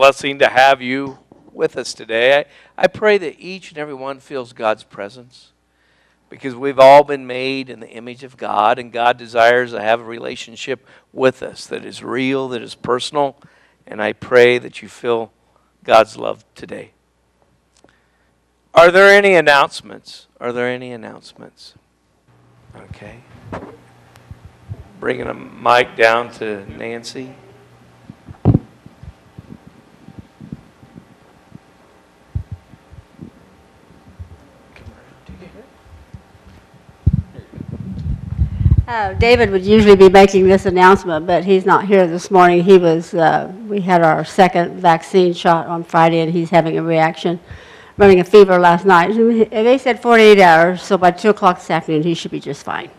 blessing to have you with us today. I, I pray that each and every one feels God's presence because we've all been made in the image of God, and God desires to have a relationship with us that is real, that is personal, and I pray that you feel God's love today. Are there any announcements? Are there any announcements? Okay. Bringing a mic down to Nancy. Uh, David would usually be making this announcement, but he's not here this morning. He was, uh, we had our second vaccine shot on Friday, and he's having a reaction, running a fever last night. And They said 48 hours, so by 2 o'clock this afternoon, he should be just fine.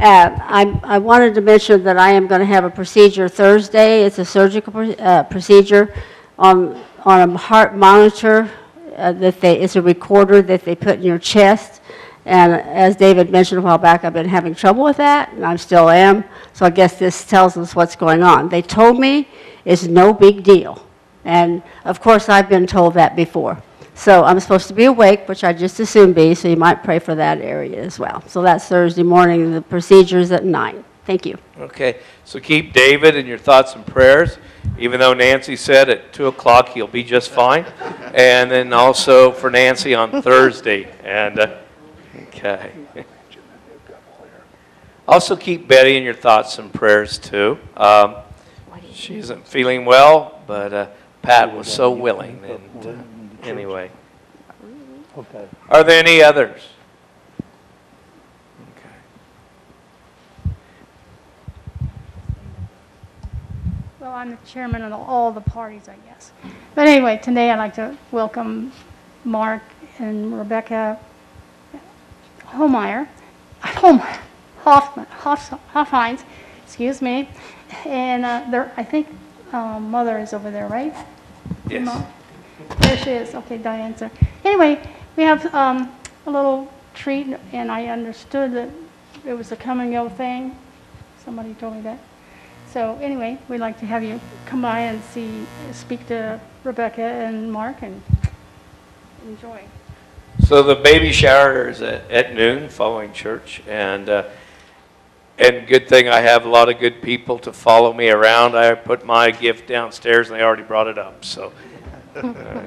Uh, I I wanted to mention that I am going to have a procedure Thursday. It's a surgical pr- uh, procedure on on a heart monitor uh, that they, it's a recorder that they put in your chest. And as David mentioned a while back, I've been having trouble with that, and I still am. So I guess this tells us what's going on. They told me it's no big deal. And of course, I've been told that before. So I'm supposed to be awake, which I just assume be, so you might pray for that area as well. So that's Thursday morning, the procedure's at nine. Thank you. Okay, so keep David in your thoughts and prayers, even though Nancy said at 2 o'clock he'll be just fine. And then also for Nancy on Thursday. And, uh, okay. Also keep Betty in your thoughts and prayers too. Um, She isn't feeling well, but uh, Pat was so willing. And uh, anyway, Okay. are there any others? Okay. Well, I'm the chairman of all the parties, I guess. But anyway, today I'd like to welcome Mark and Rebecca Holmeyer, Holmeyer, Hoffman, Hoff, Hoffhines, excuse me. And uh, their, I think, um, mother is over there, right? Yes. Mom? There she is. Okay, Diane's there. Anyway, we have um, a little treat, and I understood that it was a come and go thing. Somebody told me that. So anyway, we'd like to have you come by and see, speak to Rebecca and Mark and enjoy. So the baby shower is at, at noon following church, and uh, and good thing I have a lot of good people to follow me around. I put my gift downstairs, and they already brought it up. So uh,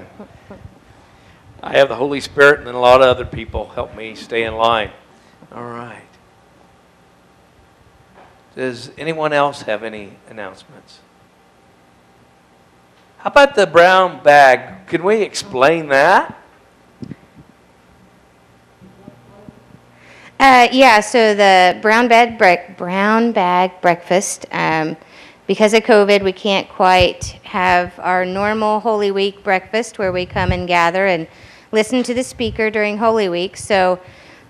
I have the Holy Spirit, and then a lot of other people help me stay in line. All right. Does anyone else have any announcements? How about the brown bag? Can we explain that? Uh, yeah, so the brown bag, bre- brown bag breakfast, um, because of COVID, we can't quite have our normal Holy Week breakfast where we come and gather and listen to the speaker during Holy Week. So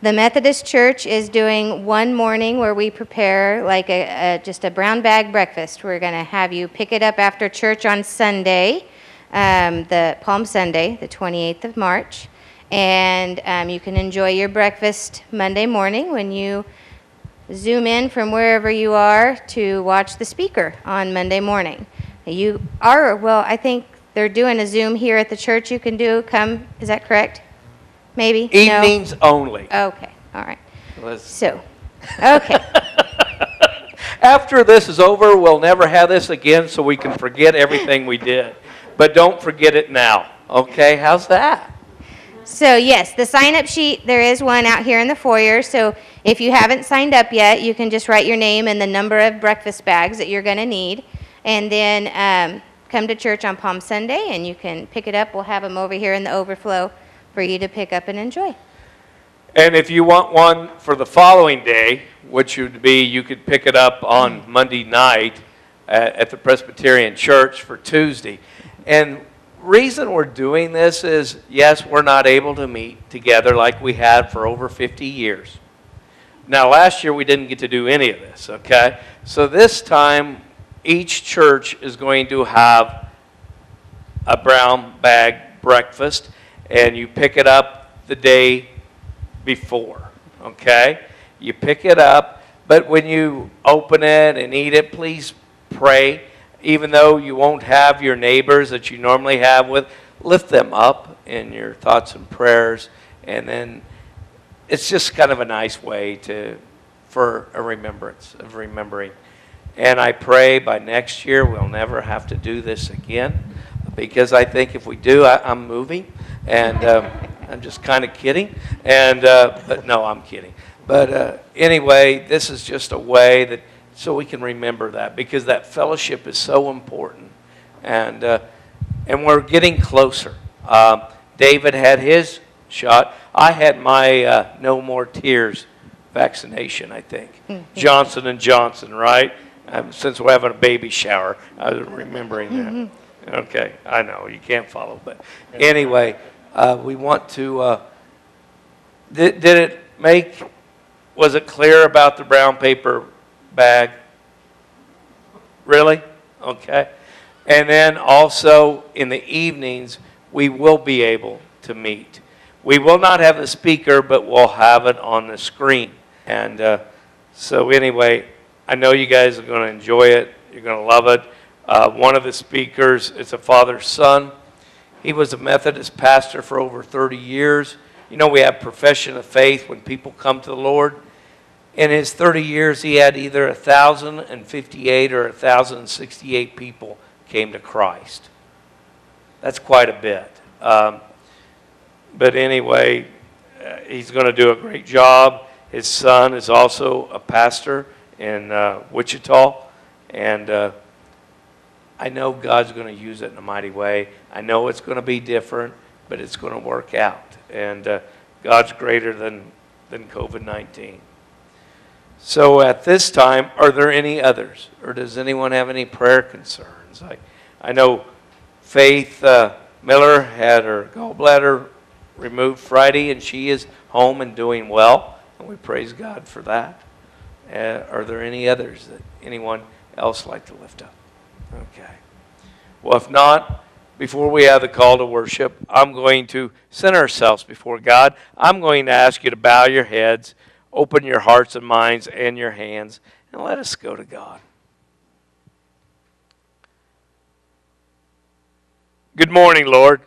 the Methodist Church is doing one morning where we prepare like a, a just a brown bag breakfast. We're going to have you pick it up after church on Sunday, um, the Palm Sunday, the 28th of March and um, you can enjoy your breakfast Monday morning when you zoom in from wherever you are to watch the speaker on Monday morning. You are, well, I think they're doing a Zoom here at the church you can do. Come, is that correct? Maybe? No? Evenings only. Okay, all right. Let's- So, okay. After this is over, we'll never have this again so we can forget everything we did. But don't forget it now, okay? How's that? So yes, the sign-up sheet, there is one out here in the foyer. So if you haven't signed up yet, you can just write your name and the number of breakfast bags that you're going to need. And then um, come to church on Palm Sunday and you can pick it up. We'll have them over here in the overflow for you to pick up and enjoy. And if you want one for the following day, which would be you could pick it up on Monday night at, at the Presbyterian Church for Tuesday. And reason we're doing this is yes, we're not able to meet together like we had for over 50 years. Now, last year we didn't get to do any of this, okay? So this time, each church is going to have a brown bag breakfast, and you pick it up the day before, okay? You pick it up, but when you open it and eat it, please pray even though you won't have your neighbors that you normally have with, lift them up in your thoughts and prayers. And then it's just kind of a nice way to, for a remembrance of remembering. And I pray by next year we'll never have to do this again because I think if we do, I, I'm moving. And um, I'm just kind of kidding. And, uh, but no, I'm kidding. But uh, anyway, this is just a way that so we can remember that because that fellowship is so important. And, uh, and we're getting closer. Um, David had his shot. I had my uh, No More Tears vaccination, I think. Johnson and Johnson, right? Um, since we're having a baby shower, I was remembering that. Okay, I know you can't follow, but anyway, uh, we want to. Uh, did, did it make? Was it clear about the brown paper bag? Really? Okay. And then also in the evenings, we will be able to meet. We will not have the speaker, but we'll have it on the screen. And uh, so, anyway, I know you guys are going to enjoy it. You're going to love it. Uh, one of the speakers is a father's son. He was a Methodist pastor for over 30 years. You know, we have profession of faith when people come to the Lord. In his 30 years, he had either 1,058 or 1,068 people came to Christ. That's quite a bit. Um, but anyway, uh, he's going to do a great job. His son is also a pastor in uh, Wichita, and uh, I know God's going to use it in a mighty way. I know it's going to be different, but it's going to work out. And uh, God's greater than, than COVID 19. So at this time, are there any others? Or does anyone have any prayer concerns? I, I know Faith uh, Miller had her gallbladder removed Friday, and she is home and doing well, and we praise God for that. Uh, are there any others that anyone else like to lift up? Okay. Well, if not, before we have the call to worship, I'm going to center ourselves before God. I'm going to ask you to bow your heads, open your hearts and minds and your hands, and let us go to God. Good morning, Lord.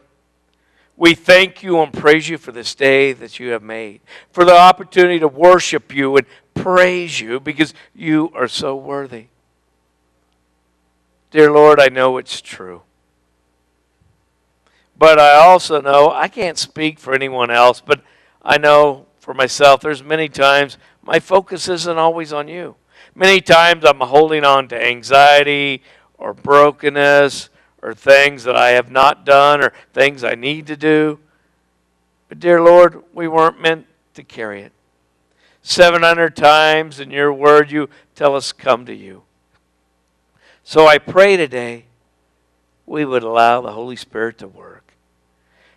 We thank you and praise you for this day that you have made, for the opportunity to worship you and praise you because you are so worthy. Dear Lord, I know it's true. But I also know I can't speak for anyone else, but I know for myself there's many times my focus isn't always on you. Many times I'm holding on to anxiety or brokenness or things that I have not done or things I need to do. But, dear Lord, we weren't meant to carry it. 700 times in your word, you tell us, Come to you. So I pray today we would allow the Holy Spirit to work.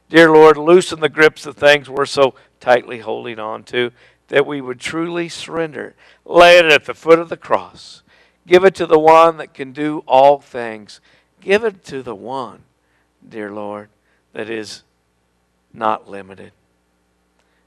Dear Lord, loosen the grips of things we're so tightly holding on to that we would truly surrender. Lay it at the foot of the cross. Give it to the one that can do all things. Give it to the one, dear Lord, that is not limited.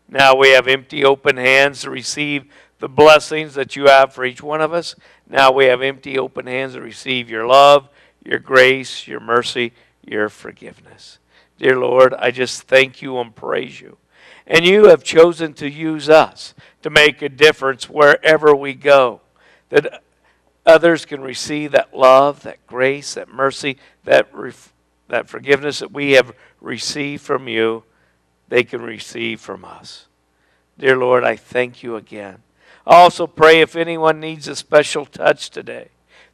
Now we have empty, open hands to receive the blessings that you have for each one of us. Now we have empty, open hands to receive your love, your grace, your mercy, your forgiveness. Dear Lord, I just thank you and praise you. And you have chosen to use us to make a difference wherever we go. That others can receive that love, that grace, that mercy, that, that forgiveness that we have received from you, they can receive from us. Dear Lord, I thank you again. I also pray if anyone needs a special touch today,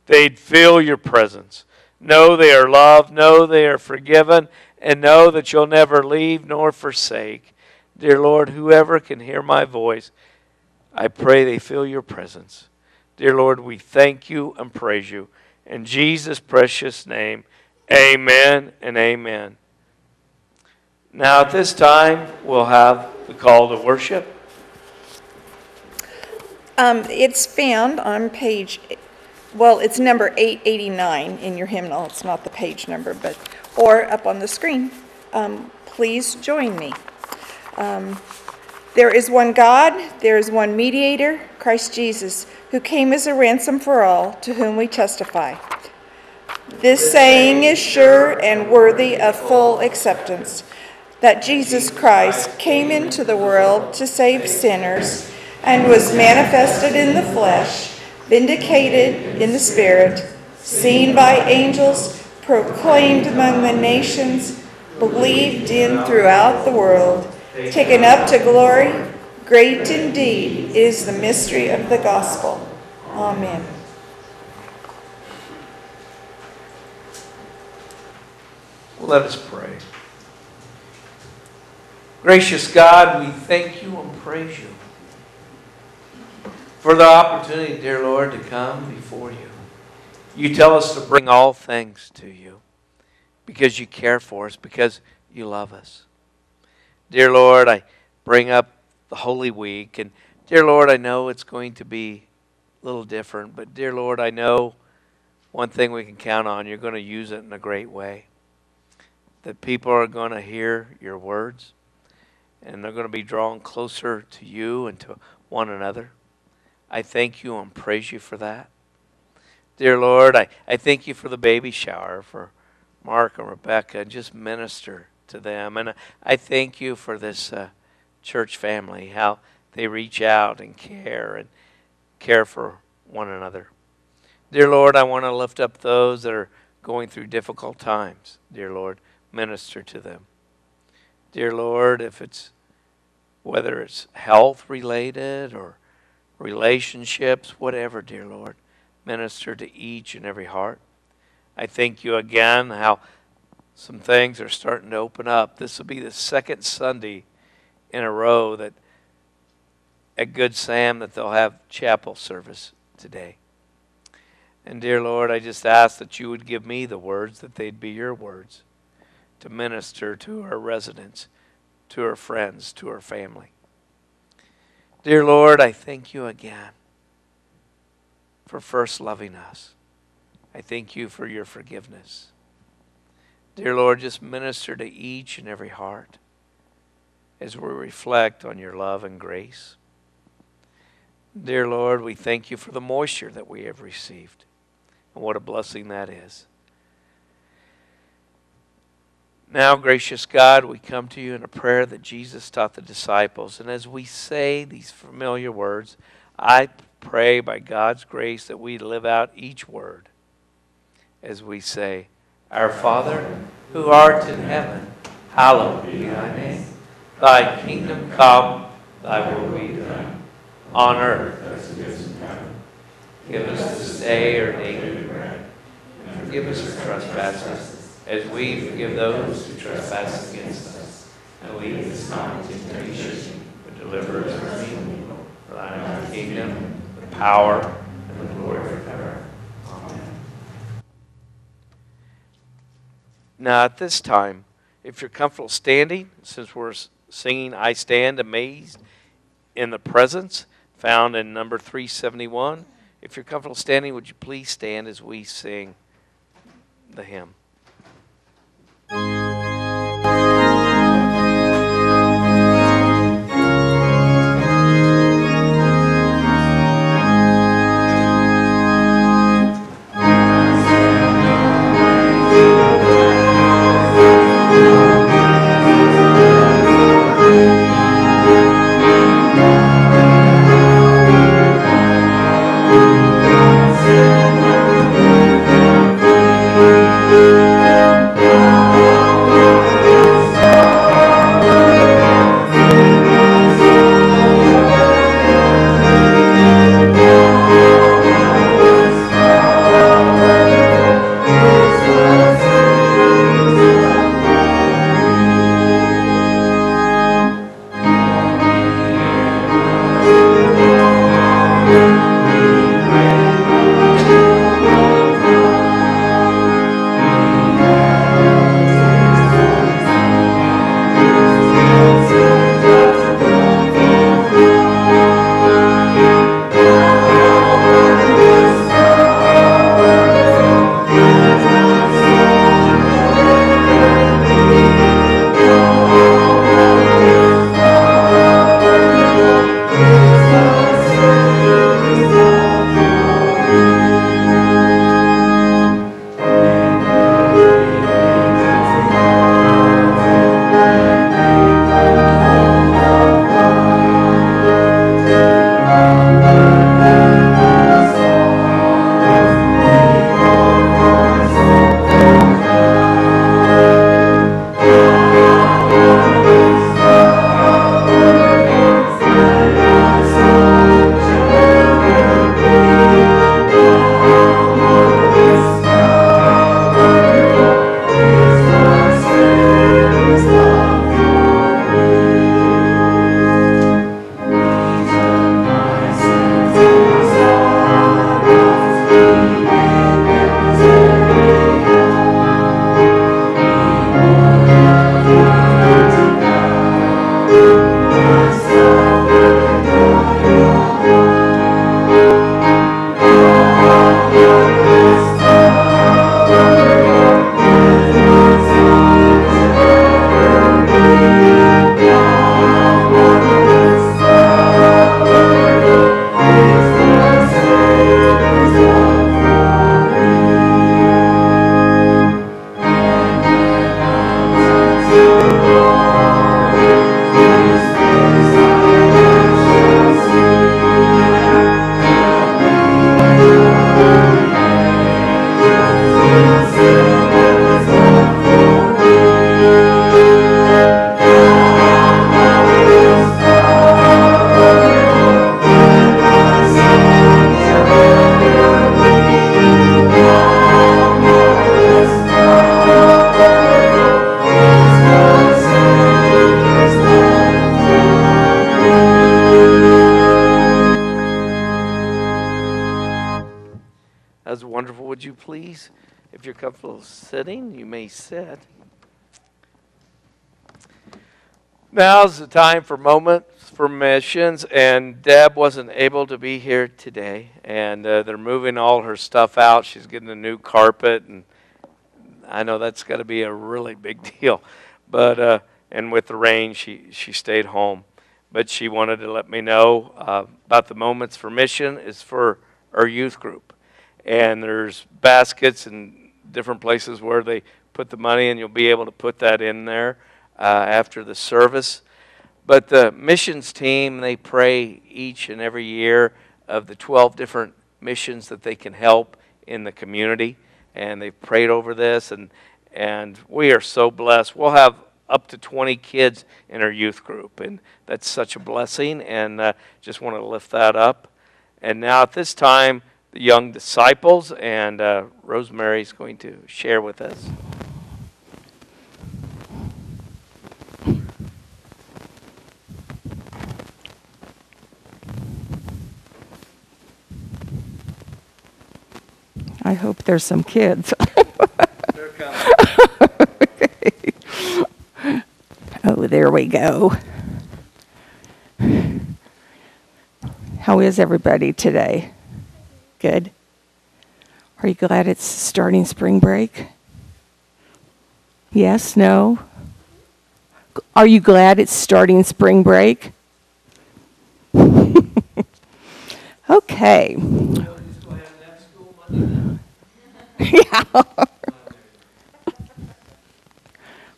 they'd feel your presence. Know they are loved, know they are forgiven, and know that you'll never leave nor forsake. Dear Lord, whoever can hear my voice, I pray they feel your presence. Dear Lord, we thank you and praise you. In Jesus' precious name, amen and amen. Now, at this time, we'll have the call to worship. Um, it's found on page, well, it's number 889 in your hymnal. It's not the page number, but, or up on the screen. Um, please join me. Um, there is one God, there is one mediator, Christ Jesus, who came as a ransom for all, to whom we testify. This saying is sure and worthy of full acceptance that Jesus Christ came into the world to save sinners and was manifested in the flesh, vindicated in the spirit, seen by angels, proclaimed among the nations, believed in throughout the world, taken up to glory. Great indeed is the mystery of the gospel. Amen. Let us pray. Gracious God, we thank you and praise you for the opportunity, dear Lord, to come before you. You tell us to bring all things to you because you care for us, because you love us. Dear Lord, I bring up the Holy Week, and dear Lord, I know it's going to be a little different, but dear Lord, I know one thing we can count on you're going to use it in a great way. That people are going to hear your words, and they're going to be drawn closer to you and to one another. I thank you and praise you for that. Dear Lord, I, I thank you for the baby shower, for Mark and Rebecca, and just minister to them. And I thank you for this uh, church family, how they reach out and care and care for one another. Dear Lord, I want to lift up those that are going through difficult times. Dear Lord, minister to them. Dear Lord, if it's whether it's health related or relationships, whatever, dear Lord, minister to each and every heart. I thank you again how some things are starting to open up. This will be the second Sunday in a row that at Good Sam that they'll have chapel service today. And dear Lord, I just ask that you would give me the words, that they'd be your words to minister to our residents, to our friends, to our family. Dear Lord, I thank you again for first loving us. I thank you for your forgiveness. Dear Lord, just minister to each and every heart as we reflect on your love and grace. Dear Lord, we thank you for the moisture that we have received. And what a blessing that is. Now, gracious God, we come to you in a prayer that Jesus taught the disciples. And as we say these familiar words, I pray by God's grace that we live out each word as we say, Our Father, who art in heaven, hallowed be thy name. Thy kingdom come, thy will be done, on earth as it is in heaven. Give us this day our daily bread, and forgive us our trespasses as we forgive those who trespass against us. And lead us not into temptation, but deliver us from evil. For thine is the kingdom, power, and the glory forever. Amen. Now, at this time, if you're comfortable standing, since we're singing I Stand Amazed in the Presence, found in number 371, if you're comfortable standing, would you please stand as we sing the hymn? Sitting, you may sit. Now's the time for moments for missions, and Deb wasn't able to be here today, and uh, they're moving all her stuff out. She's getting a new carpet, and I know that's got to be a really big deal. But uh, and with the rain, she she stayed home. But she wanted to let me know uh, about the moments for mission is for our youth group, and there's baskets and different places where they put the money, and you'll be able to put that in there uh, after the service. But the missions team, they pray each and every year of the 12 different missions that they can help in the community. And they've prayed over this, and, and we are so blessed. We'll have up to 20 kids in our youth group, and that's such a blessing, and uh, just want to lift that up. And now at this time, the young disciples, and uh, is going to share with us. I hope there's some kids. oh, there we go. How is everybody today? Good. Are you glad it's starting spring break? Yes, no? Are you glad it's starting spring break? okay. Yeah.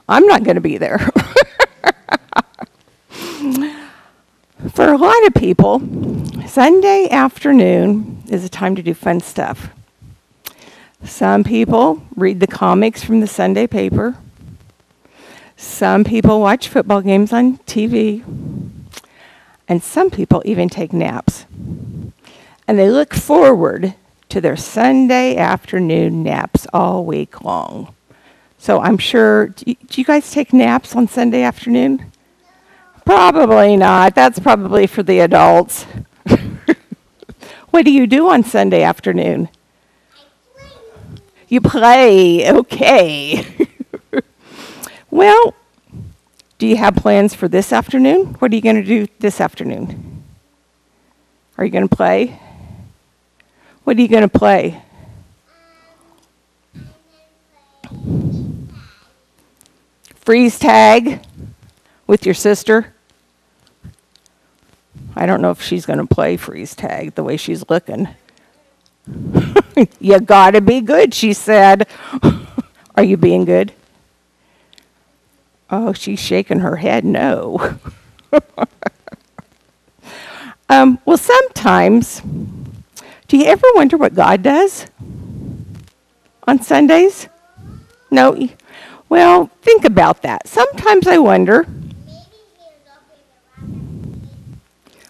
I'm not going to be there. For a lot of people, Sunday afternoon is a time to do fun stuff. Some people read the comics from the Sunday paper. Some people watch football games on TV. And some people even take naps. And they look forward to their Sunday afternoon naps all week long. So I'm sure, do you, guys take naps on Sunday afternoon? Probably not. That's probably for the adults. What do you do on Sunday afternoon? You play, okay. well, do you have plans for this afternoon? What are you going to do this afternoon? Are you going to play? What are you going to play? Freeze tag with your sister? I don't know if she's going to play freeze tag the way she's looking. you got to be good, she said. Are you being good? Oh, she's shaking her head no. um, well, sometimes do you ever wonder what God does on Sundays? No? Well, think about that. Sometimes I wonder,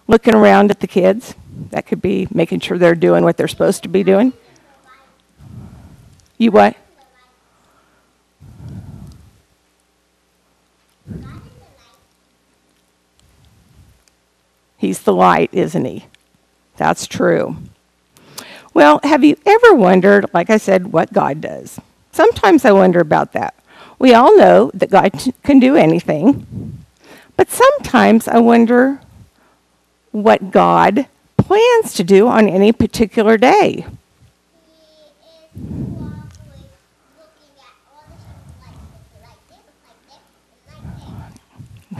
looking around at the kids, that could be making sure they're doing what they're supposed to be doing. You what? He's the light, isn't he? That's true. Well, have you ever wondered, like I said, what God does? Sometimes I wonder about that. We all know that God can do anything, but sometimes I wonder what God plans to do on any particular day.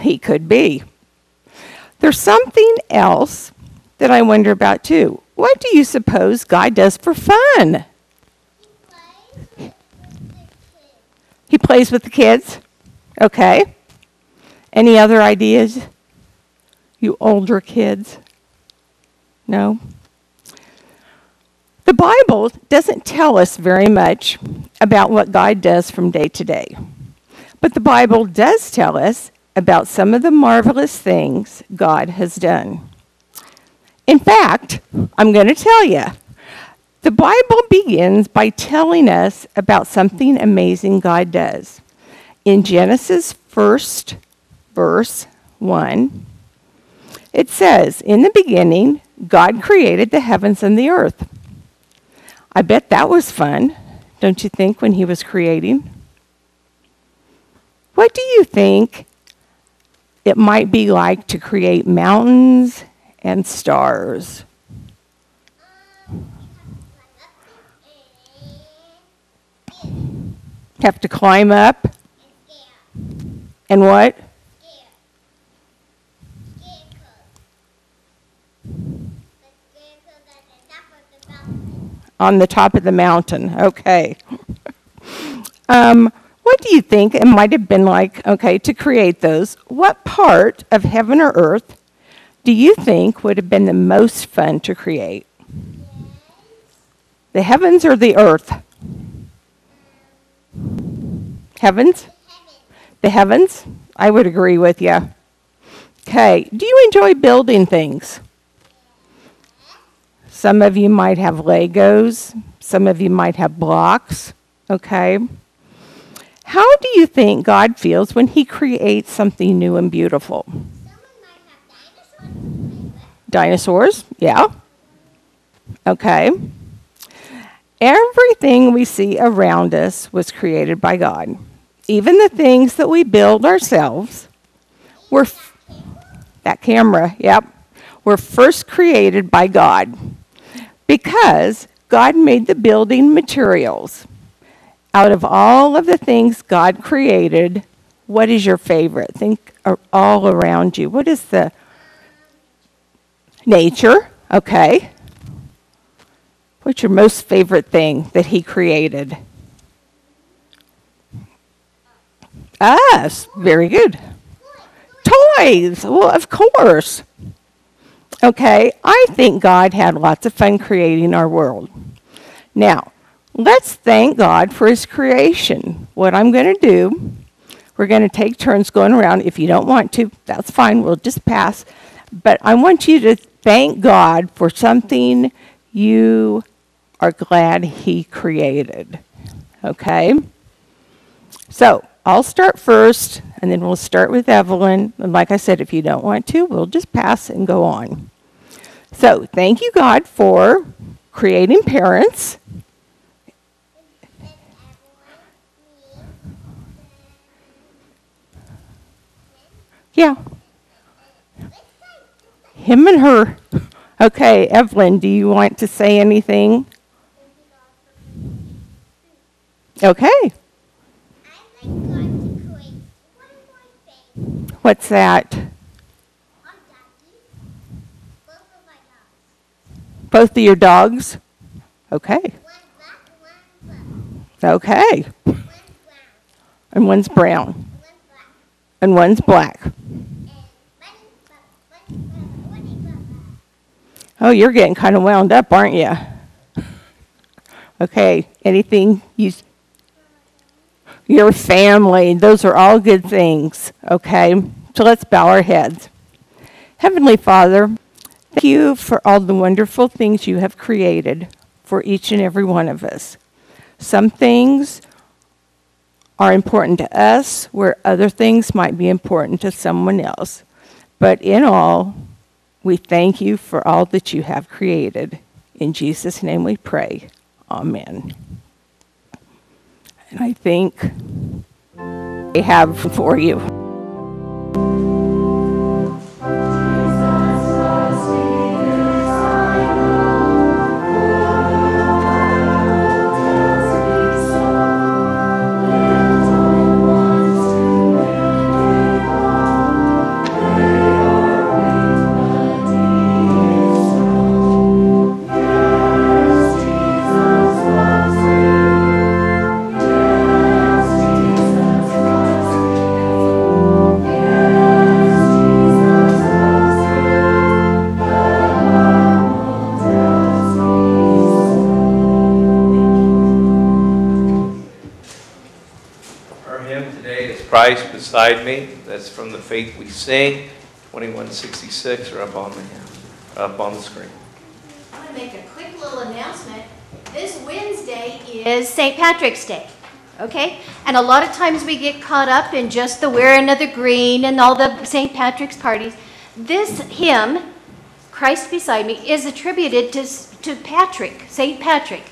He could be. There's something else that I wonder about too. What do you suppose God does for fun? He plays with the kids. Okay. Any other ideas? You older kids? No? The Bible doesn't tell us very much about what God does from day to day. But the Bible does tell us about some of the marvelous things God has done. In fact, I'm going to tell you, the Bible begins by telling us about something amazing God does. In Genesis 1st verse 1, it says, In the beginning, God created the heavens and the earth. I bet that was fun, don't you think, when he was creating? What do you think it might be like to create mountains and stars? Have to climb up? And what? On the top of the mountain. Okay. um, what do you think it might have been like, okay, to create those? What part of heaven or earth do you think would have been the most fun to create? The heavens or the earth? Heavens? The heavens? I would agree with you. Okay. Do you enjoy building things? Some of you might have Legos. Some of you might have blocks. Okay. How do you think God feels when He creates something new and beautiful? Dinosaurs? Yeah. Okay. Everything we see around us was created by God. Even the things that we build ourselves were f- that camera, yep, were first created by God because God made the building materials. Out of all of the things God created, what is your favorite? Think all around you. What is the nature? Okay. What's your most favorite thing that he created? Us. Very good. Toys. Well, of course. Okay, I think God had lots of fun creating our world. Now, let's thank God for his creation. What I'm going to do, we're going to take turns going around. If you don't want to, that's fine. We'll just pass. But I want you to thank God for something you are glad he created. Okay? So, I'll start first, and then we'll start with Evelyn. And like I said, if you don't want to, we'll just pass and go on. So, thank you, God, for creating parents. Yeah. Him and her. Okay, Evelyn, do you want to say anything? Okay. What's that? Both of your dogs? Okay. Okay. And one's brown. And one's black. Oh, you're getting kind of wound up, aren't you? Okay. Anything you. Your family. Those are all good things. Okay. So let's bow our heads. Heavenly Father, thank you for all the wonderful things you have created for each and every one of us. Some things are important to us, where other things might be important to someone else. But in all, we thank you for all that you have created. In Jesus' name we pray. Amen. And I think they have for you. Me. That's from the Faith We Sing, 2166, or up on the, up on the screen. I want to make a quick little announcement. This Wednesday is St. Patrick's Day, okay? And a lot of times we get caught up in just the wearing of the green and all the St. Patrick's parties. This hymn, Christ Beside Me, is attributed to, to Patrick, St. Patrick.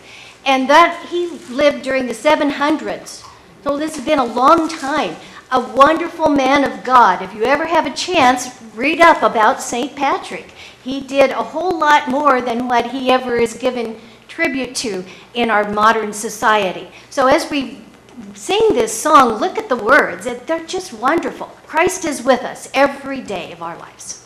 And that, he lived during the 700s. So this has been a long time. A wonderful man of God. If you ever have a chance, read up about St. Patrick. He did a whole lot more than what he ever is given tribute to in our modern society. So as we sing this song, look at the words. They're just wonderful. Christ is with us every day of our lives.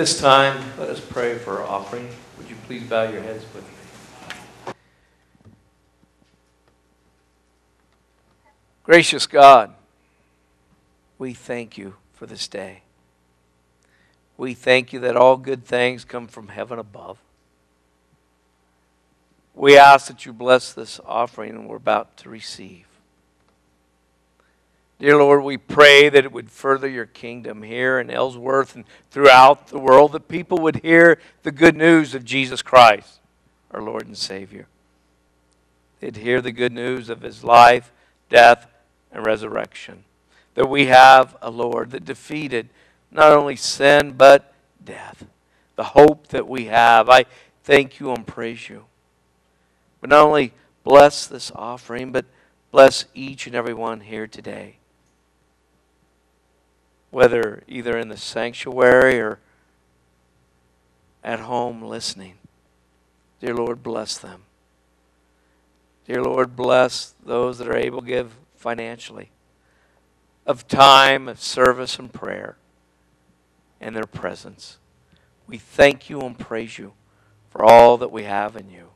This time, let us pray for our offering. Would you please bow your heads with me? Gracious God, we thank you for this day. We thank you that all good things come from heaven above. We ask that you bless this offering we're about to receive. Dear Lord, we pray that it would further your kingdom here in Ellsworth and throughout the world, that people would hear the good news of Jesus Christ, our Lord and Savior. They'd hear the good news of his life, death, and resurrection. That we have a Lord that defeated not only sin, but death. The hope that we have. I thank you and praise you. But not only bless this offering, but bless each and every one here today whether either in the sanctuary or at home listening. Dear Lord, bless them. Dear Lord, bless those that are able to give financially, of time, of service, and prayer, and their presence. We thank you and praise you for all that we have in you.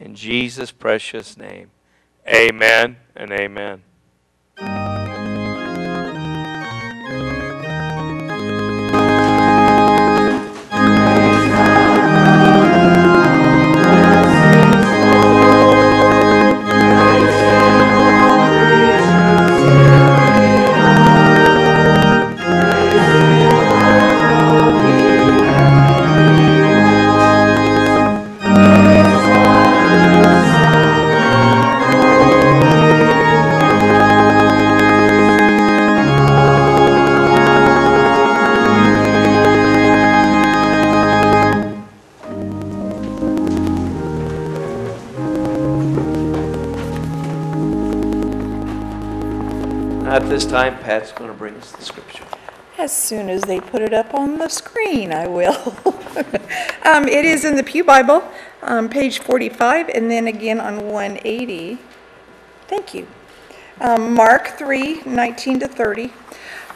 In Jesus' precious name, amen and amen. This time, Pat's going to bring us the scripture. As soon as they put it up on the screen, I will. Um, It is in the Pew Bible, um, page 45, and then again on 180. Thank you. Um, Mark 3, 19 to 30.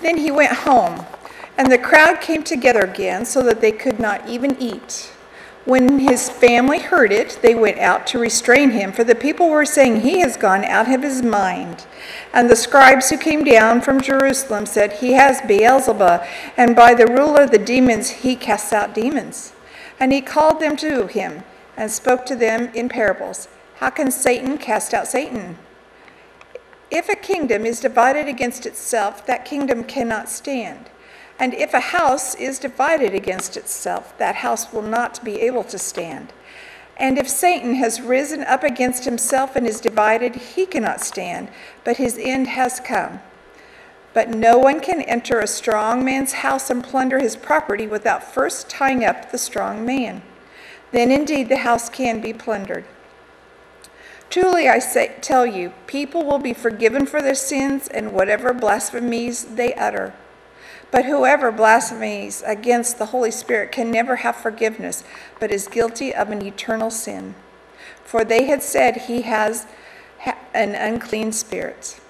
Then he went home, and the crowd came together again so that they could not even eat. When his family heard it, they went out to restrain him, for the people were saying, He has gone out of his mind. And the scribes who came down from Jerusalem said, He has Beelzebub, and by the ruler of the demons he casts out demons. And he called them to him and spoke to them in parables. How can Satan cast out Satan? If a kingdom is divided against itself, that kingdom cannot stand. And if a house is divided against itself, that house will not be able to stand. And if Satan has risen up against himself and is divided, he cannot stand, but his end has come. But no one can enter a strong man's house and plunder his property without first tying up the strong man. Then indeed the house can be plundered. Truly I say, tell you, people will be forgiven for their sins and whatever blasphemies they utter. But whoever blasphemes against the Holy Spirit can never have forgiveness, but is guilty of an eternal sin. For they had said he has an unclean spirit.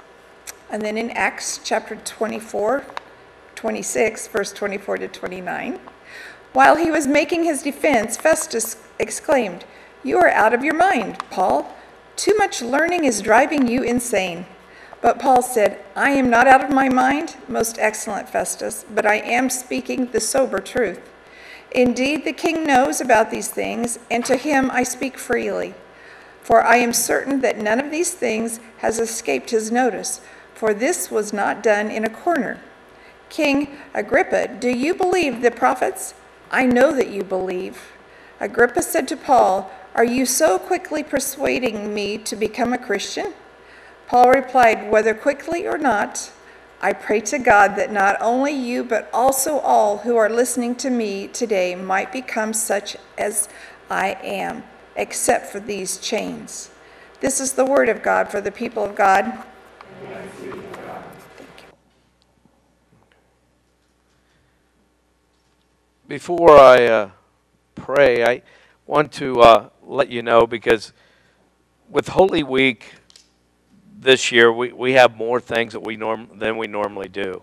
And then in Acts chapter 24, 26, verse 24 to 29, while he was making his defense, Festus exclaimed, You are out of your mind, Paul. Too much learning is driving you insane. But Paul said, I am not out of my mind, most excellent Festus, but I am speaking the sober truth. Indeed, the king knows about these things, and to him I speak freely. For I am certain that none of these things has escaped his notice, for this was not done in a corner. King Agrippa, do you believe the prophets? I know that you believe. Agrippa said to Paul, Are you so quickly persuading me to become a Christian? Paul replied, Whether quickly or not, I pray to God that not only you, but also all who are listening to me today might become such as I am, except for these chains. This is the word of God for the people of God. Before I uh, pray, I want to uh, let you know because with Holy Week this year, we, we have more things that we norm, than we normally do.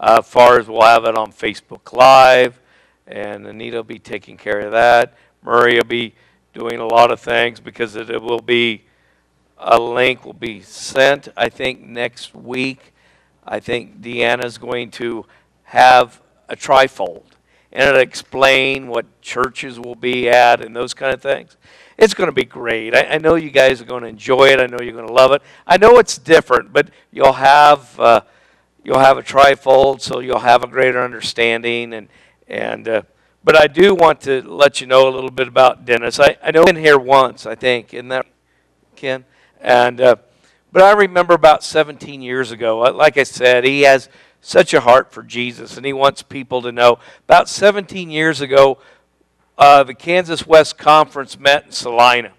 Uh, far as we'll have it on Facebook Live, and Anita will be taking care of that. Murray will be doing a lot of things because it, it will be a link will be sent. I think next week. I think Deanna's going to have a trifold and it'll explain what churches will be at and those kind of things. It's going to be great. I, I know you guys are going to enjoy it. I know you're going to love it. I know it's different, but you'll have uh, you'll have a trifold, so you'll have a greater understanding. And and uh, but I do want to let you know a little bit about Dennis. I I know in here once, I think, in that Ken, and uh, but I remember about 17 years ago. Like I said, he has such a heart for Jesus, and he wants people to know. About 17 years ago, uh, the Kansas West Conference met in Salina.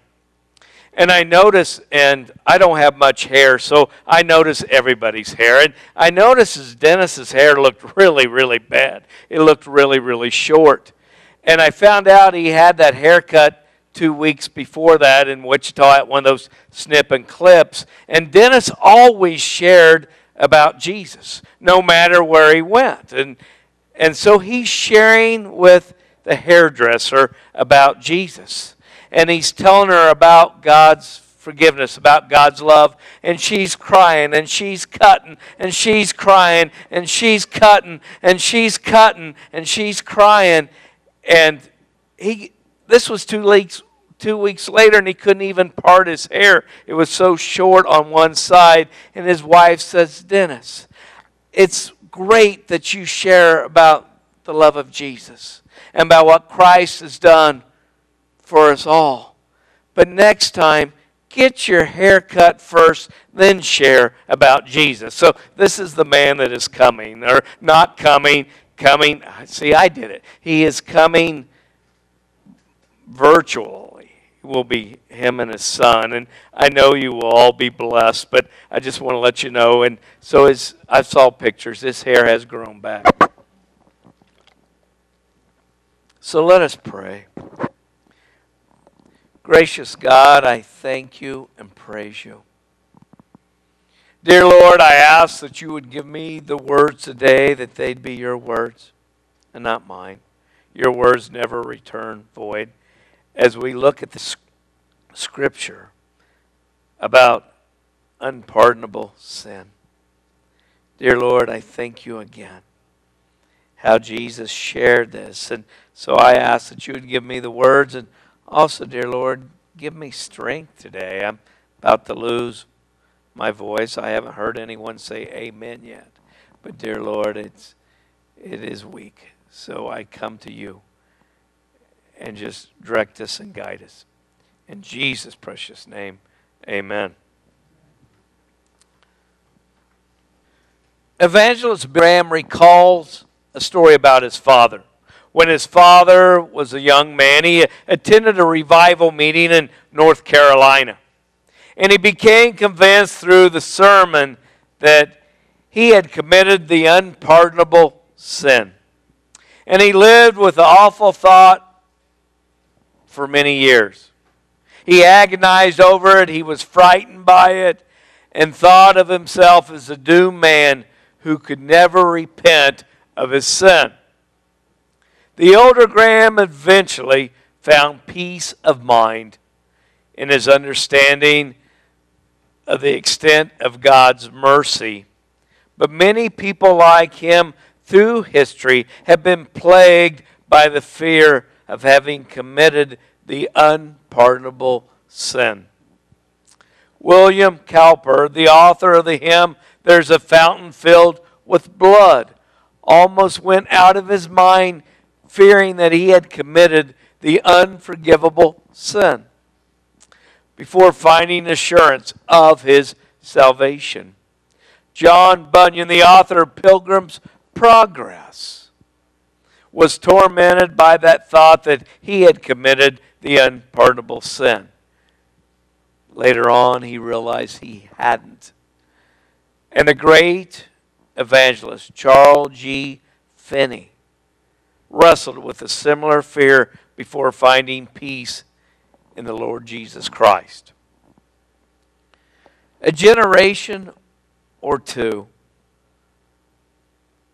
And I notice, and I don't have much hair, so I notice everybody's hair. And I noticed Dennis's hair looked really, really bad. It looked really, really short. And I found out he had that haircut two weeks before that in Wichita at one of those snip and clips. And Dennis always shared about Jesus, no matter where he went. And, and so he's sharing with the hairdresser about Jesus. And he's telling her about God's forgiveness, about God's love. And she's crying and she's cutting and she's crying and she's cutting and she's cutting and she's crying. And he, this was two weeks, two weeks later and he couldn't even part his hair. It was so short on one side. And his wife says, Dennis, it's great that you share about the love of Jesus and about what Christ has done for us all. But next time, get your hair cut first, then share about Jesus. So this is the man that is coming, or not coming, coming. See, I did it. He is coming virtually. Will be him and his son, and I know you will all be blessed. But I just want to let you know. And so, as I saw pictures, this hair has grown back. So let us pray. Gracious God, I thank you and praise you. Dear Lord, I ask that you would give me the words today, that they'd be your words and not mine. Your words never return void. as we look at the scripture about unpardonable sin. Dear Lord, I thank you again how Jesus shared this. And so I ask that you would give me the words and also, dear Lord, give me strength today. I'm about to lose my voice. I haven't heard anyone say amen yet. But dear Lord, it's it is weak. So I come to you and just direct us and guide us. In Jesus' precious name, amen. Evangelist Graham recalls a story about his father. When his father was a young man, he attended a revival meeting in North Carolina. And he became convinced through the sermon that he had committed the unpardonable sin. And he lived with the awful thought for many years. He agonized over it, he was frightened by it, and thought of himself as a doomed man who could never repent of his sin. The older Graham eventually found peace of mind in his understanding of the extent of God's mercy. But many people like him through history have been plagued by the fear of having committed the unpardonable sin. William Cowper, the author of the hymn, There's a Fountain Filled with Blood, almost went out of his mind fearing that he had committed the unforgivable sin before finding assurance of his salvation. John Bunyan, the author of Pilgrim's Progress, was tormented by that thought that he had committed the unpardonable sin. Later on, he realized he hadn't. And the great evangelist, Charles G. Finney, wrestled with a similar fear before finding peace in the Lord Jesus Christ. A generation or two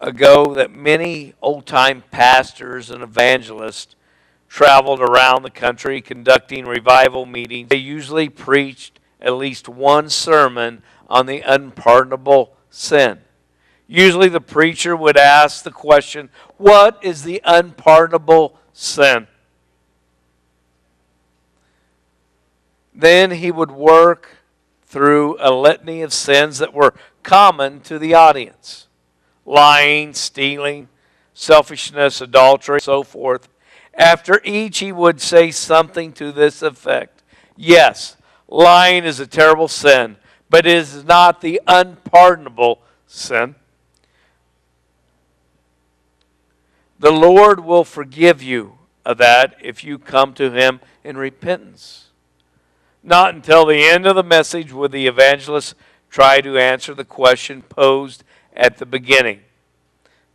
ago, that many old time pastors and evangelists traveled around the country conducting revival meetings. They usually preached at least one sermon on the unpardonable sin. Usually, the preacher would ask the question, What is the unpardonable sin? Then he would work through a litany of sins that were common to the audience lying, stealing, selfishness, adultery, so forth. After each, he would say something to this effect Yes, lying is a terrible sin, but it is not the unpardonable sin. The Lord will forgive you of that if you come to Him in repentance. Not until the end of the message would the evangelist try to answer the question posed at the beginning,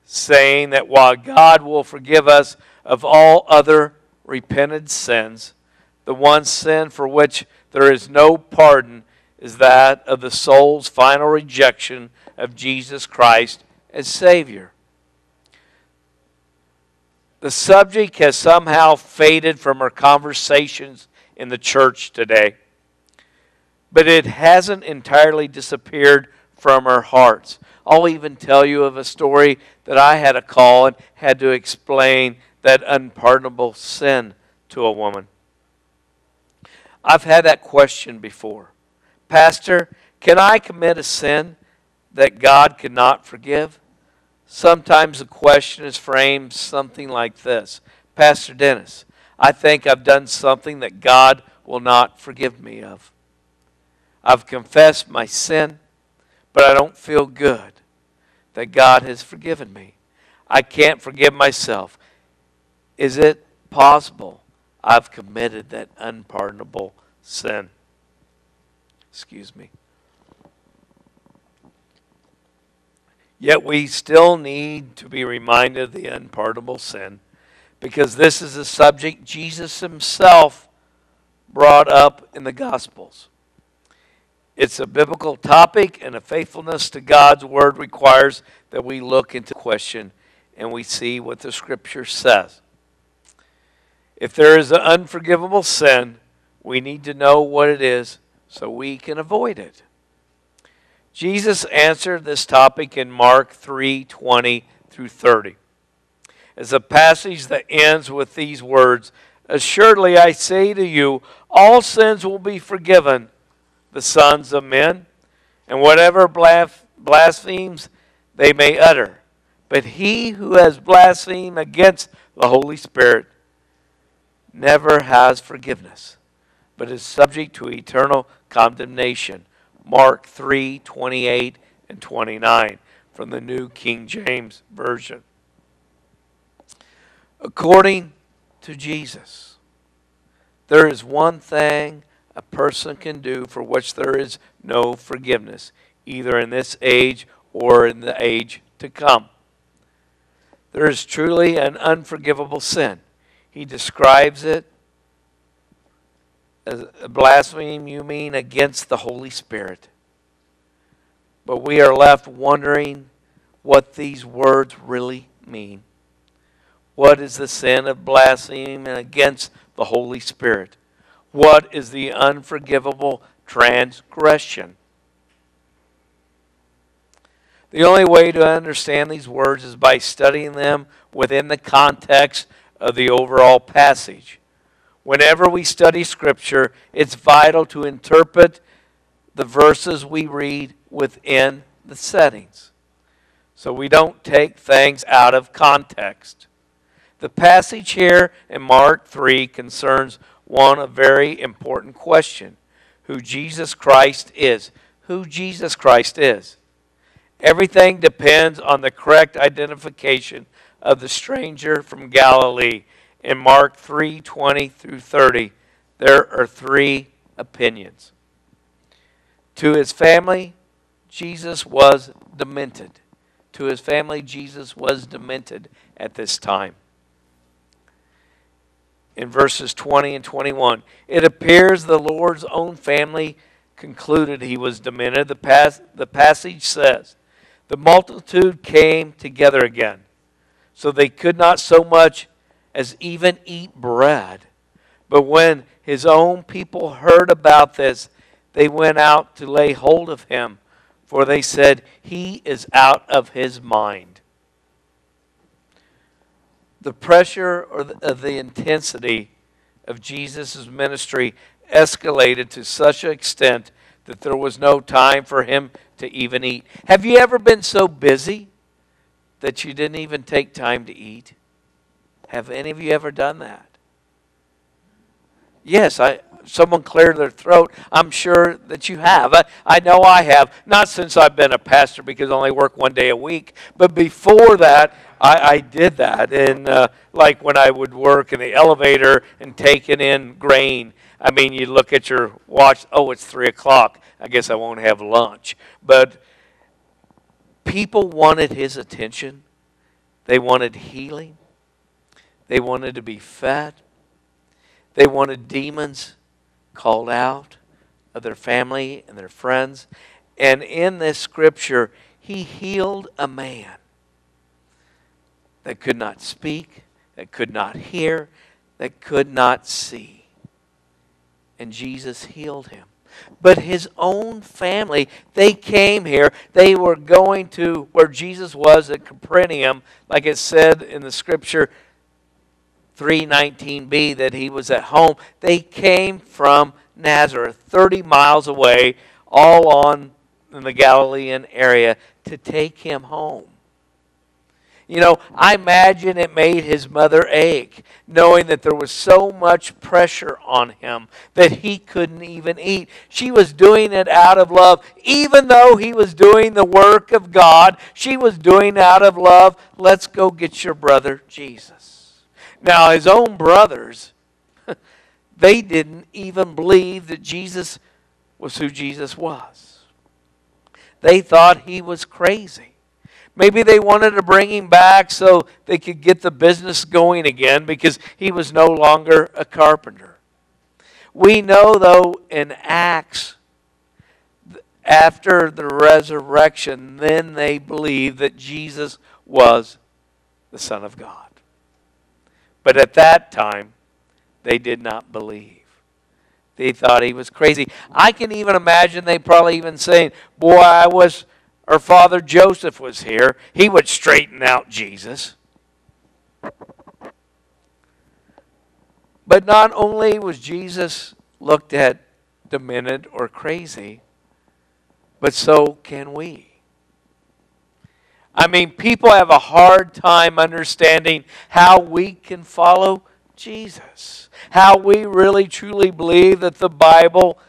saying that while God will forgive us of all other repented sins, the one sin for which there is no pardon is that of the soul's final rejection of Jesus Christ as Savior. The subject has somehow faded from our conversations in the church today, but it hasn't entirely disappeared from our hearts. I'll even tell you of a story that I had a call and had to explain that unpardonable sin to a woman. I've had that question before. Pastor, can I commit a sin that God cannot forgive? Sometimes the question is framed something like this Pastor Dennis, I think I've done something that God will not forgive me of. I've confessed my sin, but I don't feel good that God has forgiven me. I can't forgive myself. Is it possible I've committed that unpardonable sin? Excuse me. Yet we still need to be reminded of the unpardonable sin because this is a subject Jesus himself brought up in the Gospels. It's a biblical topic, and a faithfulness to God's word requires that we look into question and we see what the scripture says. If there is an unforgivable sin, we need to know what it is so we can avoid it. Jesus answered this topic in Mark 3 20 through 30. As a passage that ends with these words Assuredly I say to you, all sins will be forgiven the sons of men, and whatever blasphemes they may utter. But he who has blasphemed against the Holy Spirit never has forgiveness, but is subject to eternal condemnation. Mark 3 28 and 29 from the New King James Version. According to Jesus, there is one thing a person can do for which there is no forgiveness, either in this age or in the age to come. There is truly an unforgivable sin. He describes it Uh, as blasphemy, you mean, against the Holy Spirit. But we are left wondering what these words really mean. What is the sin of blaspheming against the Holy Spirit? What is the unforgivable transgression? The only way to understand these words is by studying them within the context of the overall passage. Whenever we study Scripture, it's vital to interpret the verses we read within the settings so we don't take things out of context. The passage here in Mark 3 concerns one a very important question who Jesus Christ is. Who Jesus Christ is. Everything depends on the correct identification of the stranger from Galilee. In Mark 3 20 through 30, there are three opinions. To his family, Jesus was demented. To his family, Jesus was demented at this time. In verses 20 and 21, it appears the Lord's own family concluded he was demented. The, pas- the passage says, the multitude came together again, so they could not so much as even eat bread. But when his own people heard about this, they went out to lay hold of him, for they said, He is out of his mind. The pressure or the, the intensity of Jesus' ministry escalated to such an extent that there was no time for him to even eat. Have you ever been so busy that you didn't even take time to eat? Have any of you ever done that? Yes, I someone cleared their throat. I'm sure that you have. I, I know I have. Not since I've been a pastor because I only work one day a week, but before that, I, I did that. And uh, like when I would work in the elevator and taking in grain I mean, you look at your watch, oh, it's 3 o'clock. I guess I won't have lunch. But people wanted his attention, they wanted healing, they wanted to be fed, they wanted demons called out of their family and their friends. And in this scripture, he healed a man that could not speak, that could not hear, that could not see and Jesus healed him. But his own family, they came here. They were going to where Jesus was at Capernaum, like it said in the scripture 319b that he was at home. They came from Nazareth, 30 miles away, all on in the Galilean area to take him home. You know, I imagine it made his mother ache, knowing that there was so much pressure on him that he couldn't even eat. She was doing it out of love. Even though he was doing the work of God, she was doing out of love. Let's go get your brother Jesus. Now, his own brothers, they didn't even believe that Jesus was who Jesus was. They thought he was crazy. Maybe they wanted to bring him back so they could get the business going again because he was no longer a carpenter. We know, though, in Acts, after the resurrection, then they believed that Jesus was the Son of God. But at that time, they did not believe. They thought he was crazy. I can even imagine they probably even saying, Boy, I was, our father Joseph was here. He would straighten out Jesus. But not only was Jesus looked at demented or crazy, but so can we. I mean, people have a hard time understanding how we can follow Jesus, how we really truly believe that the Bible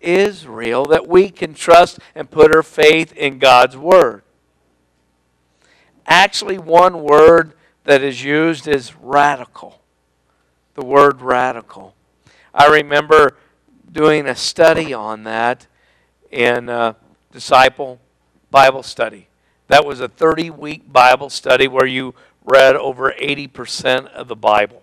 is real, that we can trust and put our faith in God's Word. Actually, one word that is used is radical. The word radical. I remember doing a study on that in Disciple Bible Study. That was a 30 week Bible study where you read over 80% of the Bible.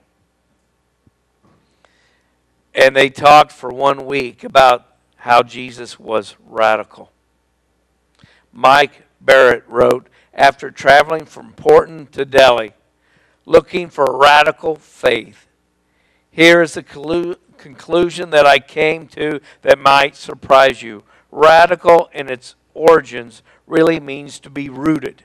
And they talked for one week about how Jesus was radical. Mike Barrett wrote After traveling from Portland to Delhi, looking for radical faith, here is the conclusion that I came to that might surprise you. Radical in its origins really means to be rooted.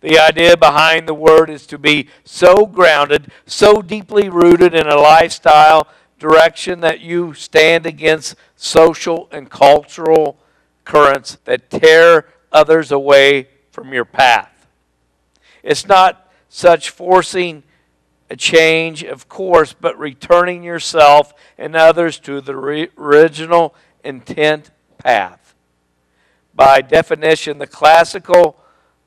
The idea behind the word is to be so grounded, so deeply rooted in a lifestyle direction that you stand against social and cultural currents that tear others away from your path. It's not such forcing a change, of course, but returning yourself and others to the original intent path. By definition, the classical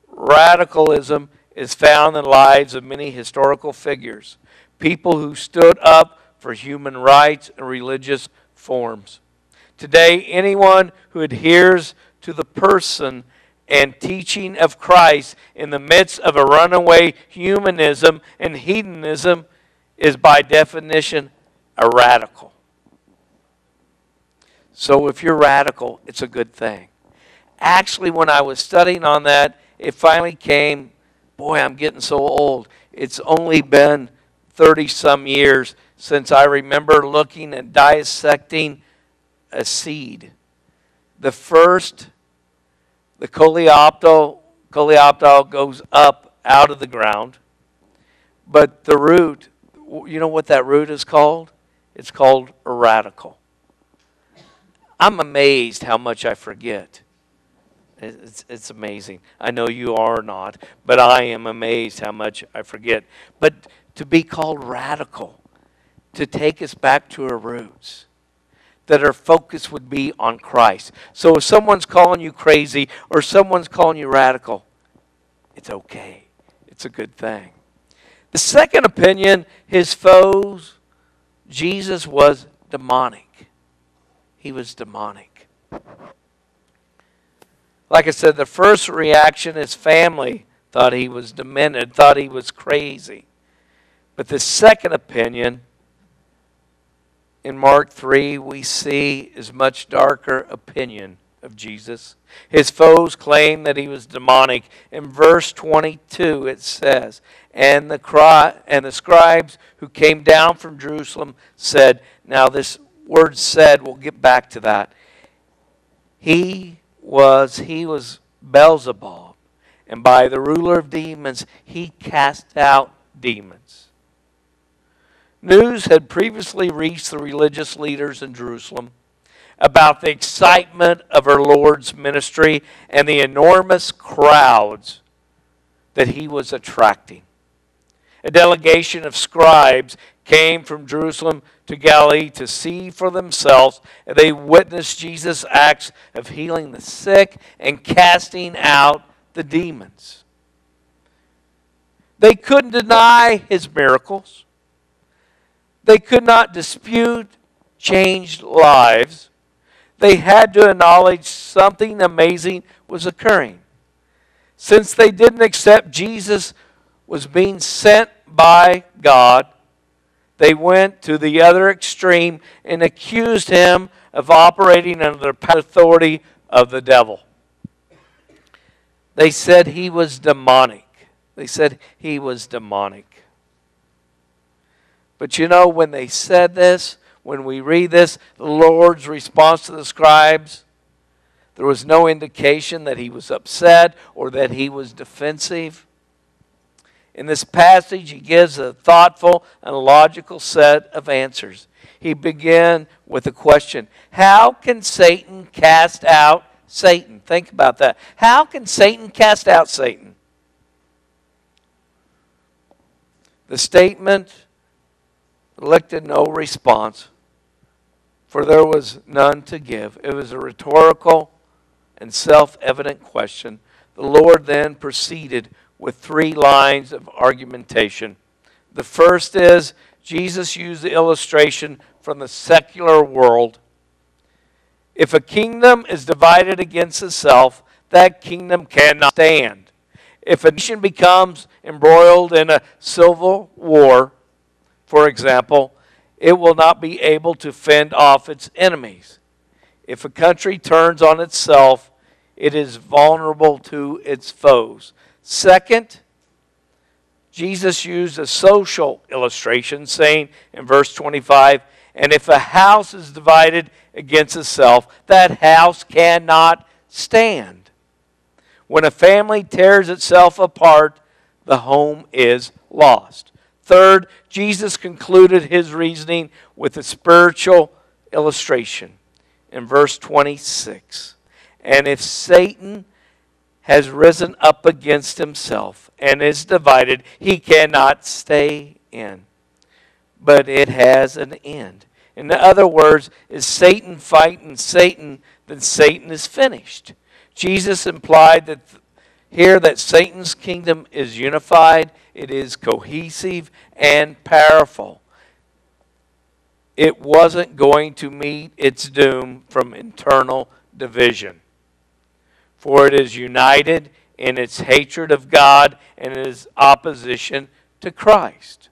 radicalism is found in the lives of many historical figures, people who stood up for human rights and religious forms. Today, anyone who adheres to the person and teaching of Christ in the midst of a runaway humanism and hedonism is by definition a radical. So if you're radical, it's a good thing. Actually, when I was studying on that, it finally came boy, I'm getting so old. It's only been 30 some years since I remember looking and dissecting a seed. The first, the coleoptile, coleoptile goes up out of the ground, but the root, you know what that root is called? It's called a radical. I'm amazed how much I forget. It's, it's amazing. I know you are not, but I am amazed how much I forget. But to be called radical, to take us back to our roots, that our focus would be on Christ. So if someone's calling you crazy or someone's calling you radical, it's okay. It's a good thing. The second opinion, his foes, Jesus was demonic. He was demonic. Like I said, the first reaction, his family thought he was demented, thought he was crazy. But the second opinion, in Mark 3, we see is much darker opinion of Jesus. His foes claim that he was demonic. In verse 22, it says, and the, cry, and the scribes who came down from Jerusalem said, Now, this word said, we'll get back to that. He was he was Beelzebub, and by the ruler of demons he cast out demons. News had previously reached the religious leaders in Jerusalem about the excitement of our Lord's ministry and the enormous crowds that he was attracting. A delegation of scribes came from Jerusalem to Galilee to see for themselves, and they witnessed Jesus' acts of healing the sick and casting out the demons. They couldn't deny his miracles. They could not dispute changed lives. They had to acknowledge something amazing was occurring. Since they didn't accept Jesus was being sent by God, they went to the other extreme and accused him of operating under the authority of the devil. They said he was demonic. They said he was demonic. But you know, when they said this, when we read this, the Lord's response to the scribes, there was no indication that he was upset or that he was defensive. In this passage, he gives a thoughtful and logical set of answers. He began with a question How can Satan cast out Satan? Think about that. How can Satan cast out Satan? The statement elicted no response, for there was none to give. It was a rhetorical and self evident question. The Lord then proceeded with three lines of argumentation. The first is Jesus used the illustration from the secular world. If a kingdom is divided against itself, that kingdom cannot stand. If a nation becomes embroiled in a civil war, for example, it will not be able to fend off its enemies. If a country turns on itself, it is vulnerable to its foes. Second, Jesus used a social illustration, saying in verse 25, And if a house is divided against itself, that house cannot stand. When a family tears itself apart, the home is lost. Third, Jesus concluded his reasoning with a spiritual illustration in verse 26. And if Satan has risen up against himself and is divided, he cannot stay in. But it has an end. In other words, is Satan fighting Satan, then Satan is finished. Jesus implied that here that Satan's kingdom is unified, it is cohesive and powerful. It wasn't going to meet its doom from internal division for it is united in its hatred of God and its opposition to Christ.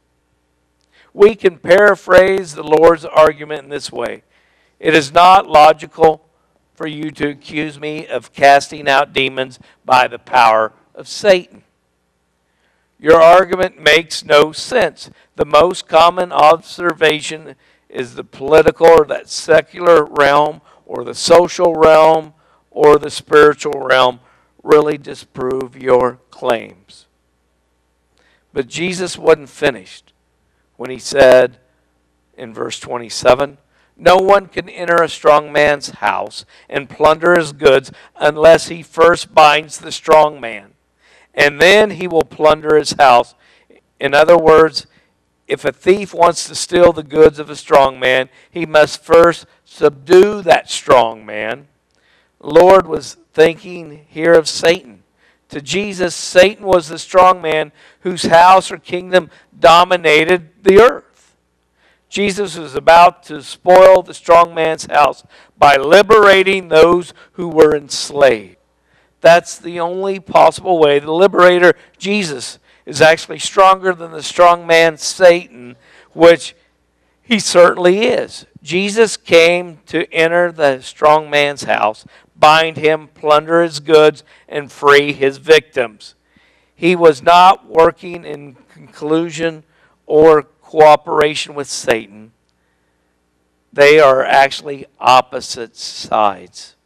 We can paraphrase the Lord's argument in this way It is not logical for you to accuse me of casting out demons by the power of Satan. Your argument makes no sense. The most common observation is the political or that secular realm or the social realm or the spiritual realm really disprove your claims. But Jesus wasn't finished when he said in verse 27 No one can enter a strong man's house and plunder his goods unless he first binds the strong man, and then he will plunder his house. In other words, if a thief wants to steal the goods of a strong man, he must first subdue that strong man Lord was thinking here of Satan. To Jesus, Satan was the strong man whose house or kingdom dominated the earth. Jesus was about to spoil the strong man's house by liberating those who were enslaved. That's the only possible way. The liberator, Jesus, is actually stronger than the strong man, Satan, which he certainly is. Jesus came to enter the strong man's house bind him, plunder his goods, and free his victims. He was not working in conclusion or cooperation with Satan. They are actually opposite sides.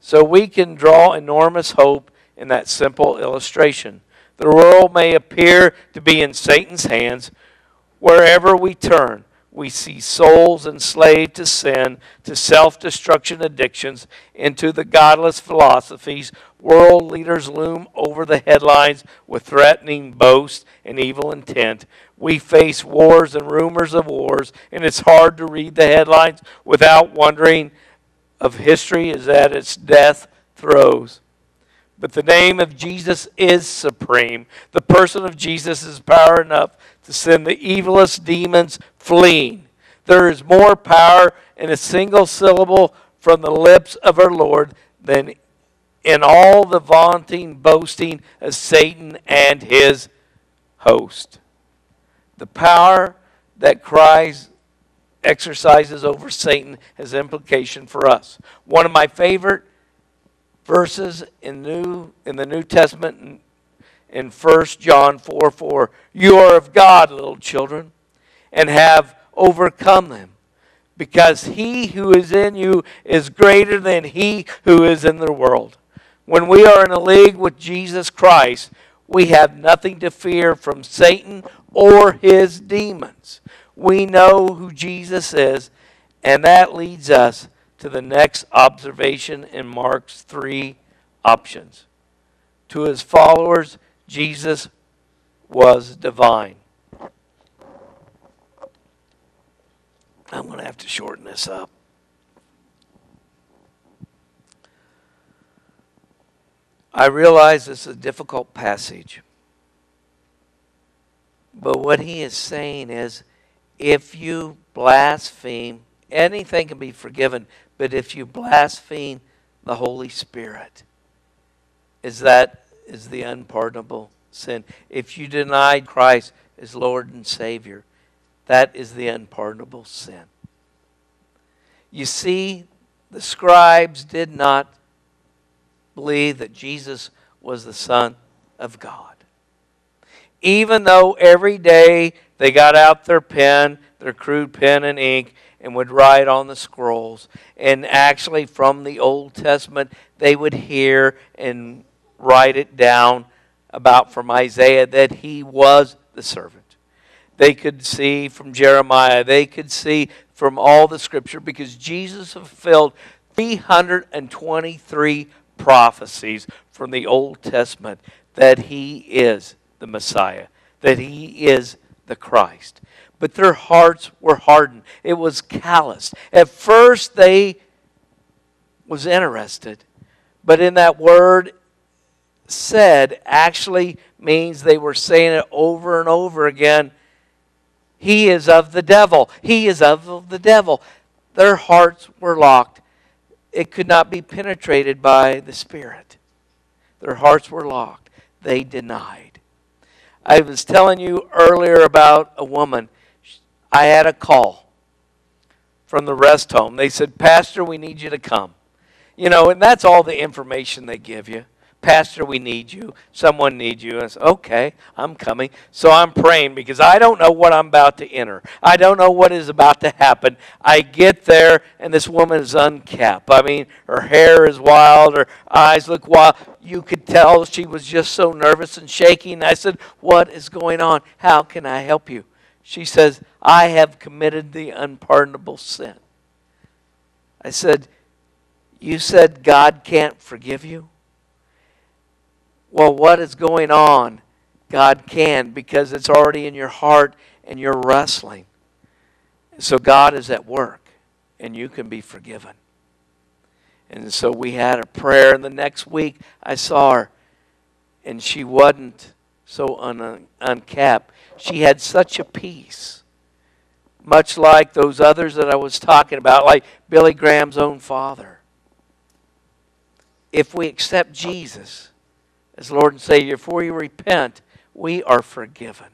So we can draw enormous hope in that simple illustration. The world may appear to be in Satan's hands wherever we turn we see souls enslaved to sin, to self destruction addictions, into the godless philosophies. World leaders loom over the headlines with threatening boast and evil intent. We face wars and rumors of wars, and it's hard to read the headlines without wondering of history is at its death throes. But the name of Jesus is supreme. The person of Jesus is power enough to send the evilest demons fleeing. There is more power in a single syllable from the lips of our Lord than in all the vaunting, boasting of Satan and his host. The power that Christ exercises over Satan has implication for us. One of my favorite verses in new in the New Testament in 1 John 4 4. You are of God, little children, and have overcome them. Because he who is in you is greater than he who is in the world. When we are in a league with Jesus Christ, we have nothing to fear from Satan or his demons. We know who Jesus is, and that leads us to the next observation in Mark's three options. To his followers, Jesus was divine. I'm going to have to shorten this up. I realize this is a difficult passage. But what he is saying is if you blaspheme, anything can be forgiven, but if you blaspheme the Holy Spirit, is that is the unpardonable sin. If you deny Christ as Lord and Savior, that is the unpardonable sin. You see, the scribes did not believe that Jesus was the Son of God. Even though every day they got out their pen, their crude pen and ink, and would write on the scrolls. And actually, from the Old Testament, they would hear and write it down about from Isaiah that he was the servant. They could see from Jeremiah, they could see from all the scripture because Jesus fulfilled 323 prophecies from the Old Testament that he is the Messiah, that he is the Christ. But their hearts were hardened. It was calloused. At first they was interested, but in that word said actually means they were saying it over and over again. He is of the devil. He is of the devil. Their hearts were locked. It could not be penetrated by the Spirit. Their hearts were locked. They denied. I was telling you earlier about a woman. I had a call from the rest home. They said, Pastor, we need you to come. You know, and that's all the information they give you. Pastor, we need you. Someone needs you. And I said, okay, I'm coming. So I'm praying because I don't know what I'm about to enter. I don't know what is about to happen. I get there, and this woman is uncapped. I mean, her hair is wild, her eyes look wild. You could tell she was just so nervous and shaking. I said, What is going on? How can I help you? She says, I have committed the unpardonable sin. I said, You said God can't forgive you? well, what is going on? God can because it's already in your heart and you're wrestling. So God is at work and you can be forgiven. And so we had a prayer, and the next week I saw her, and she wasn't so un- uncapped. She had such a peace, much like those others that I was talking about, like Billy Graham's own father. If we accept Jesus, as Lord and Savior, if we repent, we are forgiven.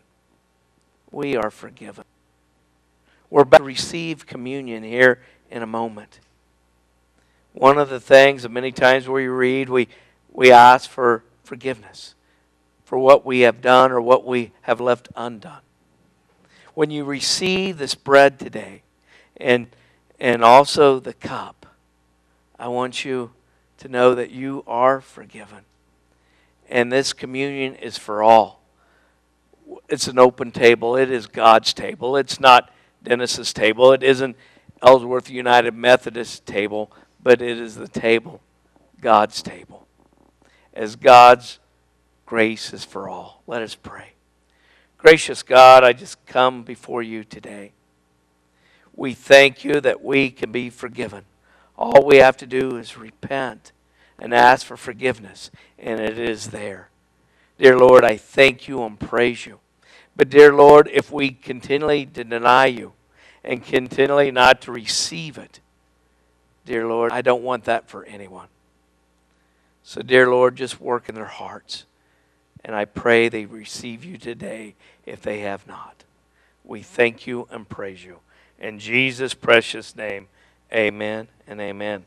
We are forgiven. We're about to receive communion here in a moment. One of the things that many times we read, we, we ask for forgiveness for what we have done or what we have left undone. When you receive this bread today and, and also the cup, I want you to know that you are forgiven and this communion is for all. It's an open table. It is God's table. It's not Dennis's table. It isn't Ellsworth United Methodist table, but it is the table, God's table. As God's grace is for all. Let us pray. Gracious God, I just come before you today. We thank you that we can be forgiven. All we have to do is repent and ask for forgiveness, and it is there. Dear Lord, I thank you and praise you. But, dear Lord, if we continually deny you and continually not to receive it, dear Lord, I don't want that for anyone. So, dear Lord, just work in their hearts. And I pray they receive you today if they have not. We thank you and praise you. In Jesus' precious name, amen and amen.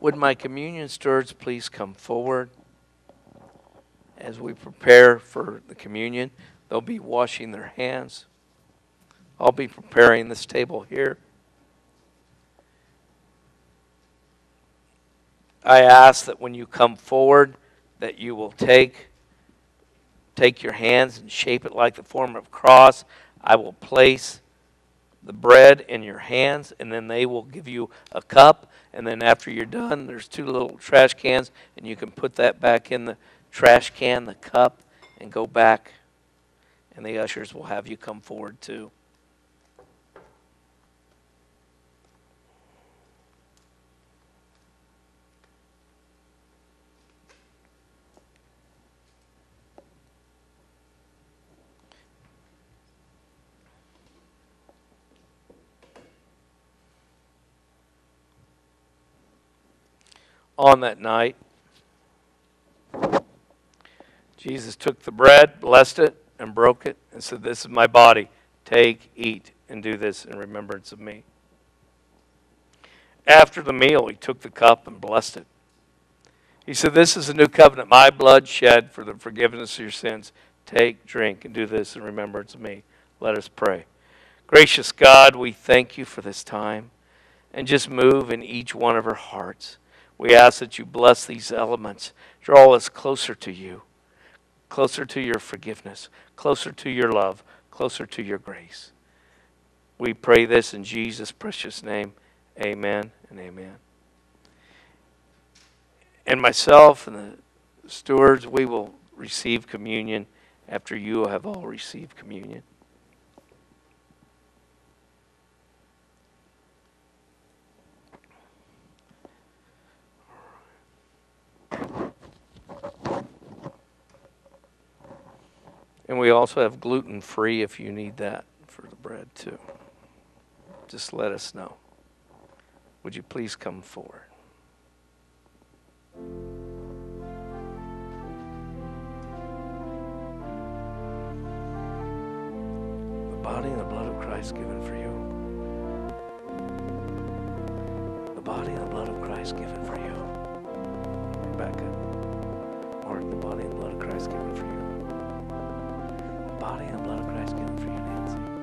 Would my communion stewards please come forward as we prepare for the communion? they'll be washing their hands. I'll be preparing this table here. I ask that when you come forward, that you will take take your hands and shape it like the form of a cross. I will place the bread in your hands, and then they will give you a cup. And then after you're done, there's two little trash cans, and you can put that back in the trash can, the cup, and go back. And the ushers will have you come forward too. On that night, Jesus took the bread, blessed it, and broke it, and said, This is my body. Take, eat, and do this in remembrance of me. After the meal, he took the cup and blessed it. He said, This is a new covenant, my blood shed for the forgiveness of your sins. Take, drink, and do this in remembrance of me. Let us pray. Gracious God, we thank you for this time and just move in each one of our hearts. We ask that you bless these elements, draw us closer to you, closer to your forgiveness, closer to your love, closer to your grace. We pray this in Jesus' precious name. Amen and amen. And myself and the stewards, we will receive communion after you have all received communion. And we also have gluten free if you need that for the bread too. Just let us know. Would you please come forward? The body and the blood of Christ given for you. The body and the blood of Christ given for you. Rebecca. Mark, the body and blood of Christ given for you body and blood of Christ given for you, Nancy.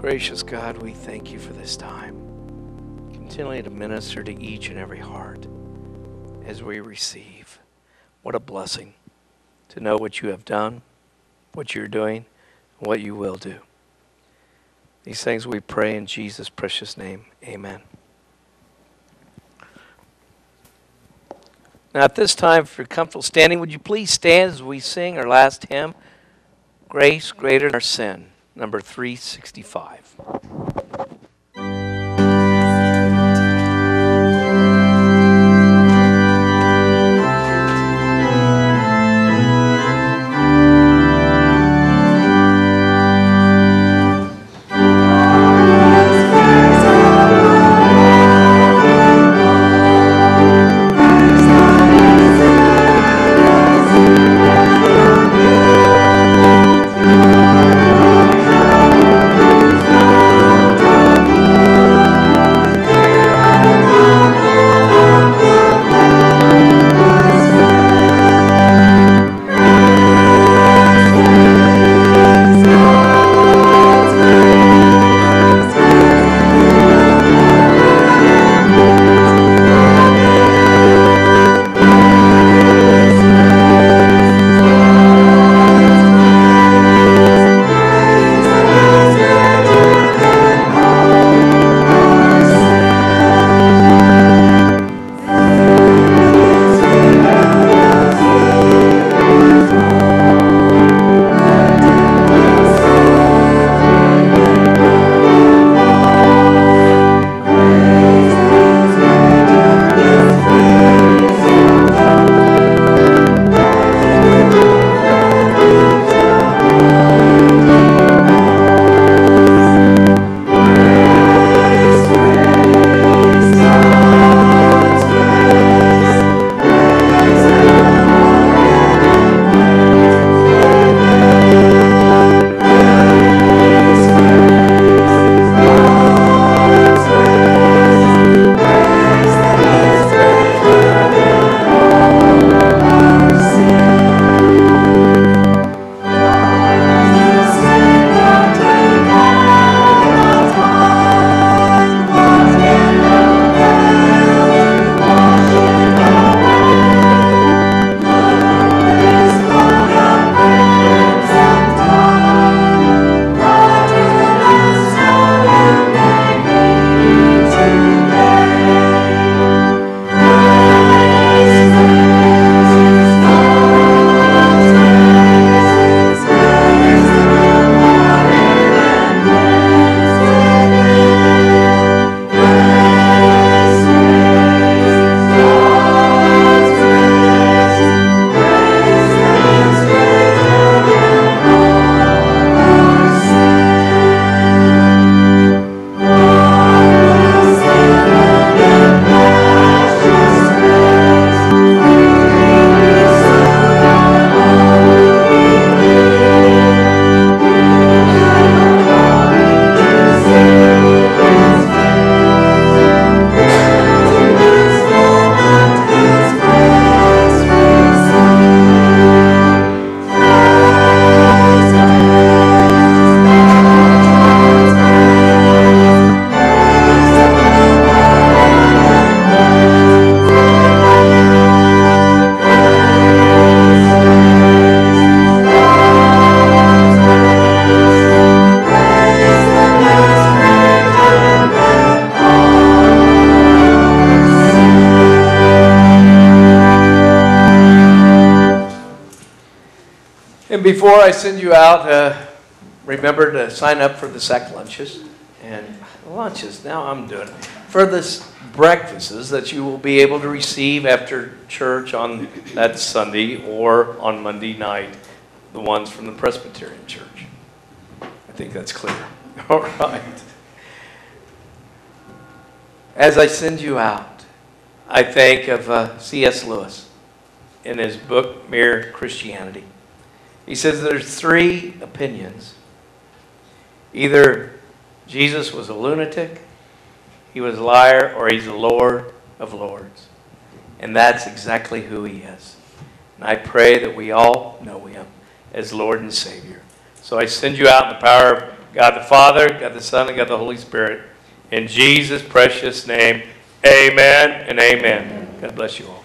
Gracious God, we thank you for this time. Continually to minister to each and every heart as we receive. What a blessing to know what you have done, what you're doing, and what you will do. These things we pray in Jesus' precious name. Amen. Now, at this time, if you're comfortable standing, would you please stand as we sing our last hymn, Grace Greater Than Our Sin, number 365. Before I send you out, uh, remember to sign up for the sack lunches and lunches. Now I'm doing for this breakfasts that you will be able to receive after church on that Sunday or on Monday night. The ones from the Presbyterian Church. I think that's clear. All right. As I send you out, I think of uh, C.S. Lewis in his book Mere Christianity. He says there's three opinions. Either Jesus was a lunatic, he was a liar, or he's the Lord of Lords. And that's exactly who he is. And I pray that we all know him as Lord and Savior. So I send you out in the power of God the Father, God the Son, and God the Holy Spirit. In Jesus' precious name, amen and amen. God bless you all.